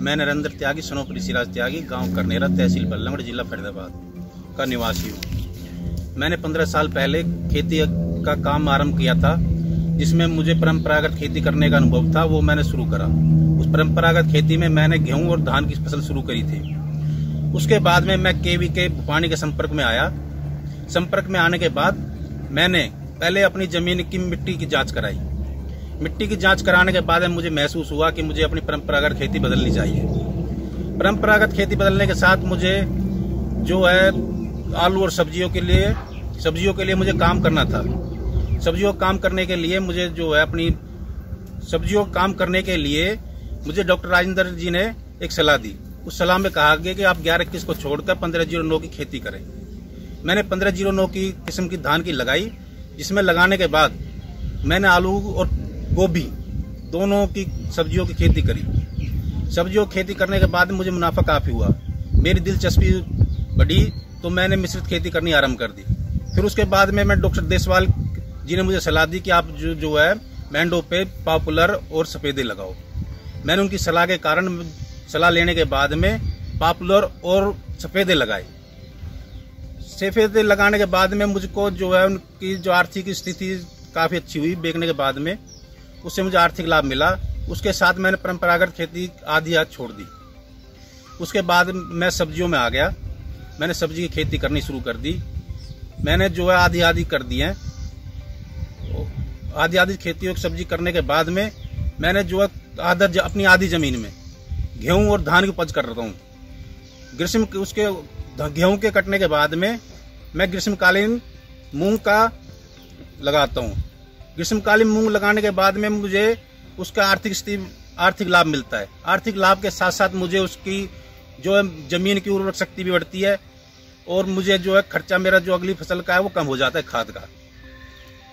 मैं नरेंद्र त्यागी सनोपरी सिराज त्यागी, गाँव करनेरा, तहसील बल्लंगड़ जिला फरीदाबाद, का निवासी हूँ। मैंने पंद्रह साल पहले खेती का काम आरंभ किया था, जिसमें मुझे परंपरागत खेती करने का अनुभव था, वो मैंने शुरू करा। उस परंपरागत खेती में मैंने गेहूँ और धान की फ़सल शुरू करी थी। उसके बाद में मैं केवी के पानी के संपर्क में आया। संपर्क में आने के बाद मैंने पहले अपनी ज़मीन की मिट्टी की जाँच कराई। मिट्टी की जाँच कराने के बाद मुझे महसूस हुआ कि मुझे अपनी परंपरागत खेती बदलनी चाहिए। परंपरागत खेती बदलने के साथ मुझे जो है, आलू और सब्जियों के लिए, सब्जियों के लिए मुझे काम करना था। सब्जियों काम करने के लिए मुझे जो है अपनी, सब्जियों काम करने के लिए मुझे डॉक्टर राजेंद्र जी ने एक सलाह दी। उस सलाह में कहा गया कि आप ग्यारह इक्कीस को छोड़कर पंद्रह ज़ीरो नौ की खेती करें। मैंने पंद्रह ज़ीरो नौ की किस्म की धान की लगाई, जिसमें लगाने के बाद मैंने आलू और गोभी, दोनों की सब्जियों की खेती करी। सब्जियों की खेती करने के बाद मुझे मुनाफा काफ़ी हुआ। मेरी दिलचस्पी बढ़ी तो मैंने मिश्रित खेती करनी आरंभ कर दी। फिर उसके बाद में मैं डॉक्टर देसवाल जी ने मुझे सलाह दी कि आप जो जो है मैंडो पे पॉपुलर और सफेदे लगाओ। मैंने उनकी सलाह के कारण, सलाह लेने के बाद में पॉपुलर और सफेदे लगाए। सफेदे लगाने के बाद में मुझको जो है, उनकी जो आर्थिक स्थिति काफ़ी अच्छी हुई। बेचने के बाद में उससे मुझे आर्थिक लाभ मिला। उसके साथ मैंने परंपरागत खेती आधी आध छोड़ दी। उसके बाद मैं सब्जियों में आ गया। मैंने सब्ज़ी की खेती करनी शुरू कर दी। मैंने जो है आधी आधी कर दी है। आधी आधी खेती की सब्ज़ी करने के बाद में मैंने जो है आधा अपनी आधी ज़मीन में गेहूँ और धान की उपज कर रहा हूँ। ग्रीष्म उसके गेहूँ के कटने के बाद में मैं ग्रीष्मकालीन मूंग का लगाता हूँ। ग्रीष्मकालीन मूंग लगाने के बाद में मुझे उसका आर्थिक स्थिति, आर्थिक लाभ मिलता है। आर्थिक लाभ के साथ साथ मुझे उसकी जो है, ज़मीन की उर्वरक शक्ति भी बढ़ती है और मुझे जो है, खर्चा मेरा जो अगली फ़सल का है, वो कम हो जाता है खाद का।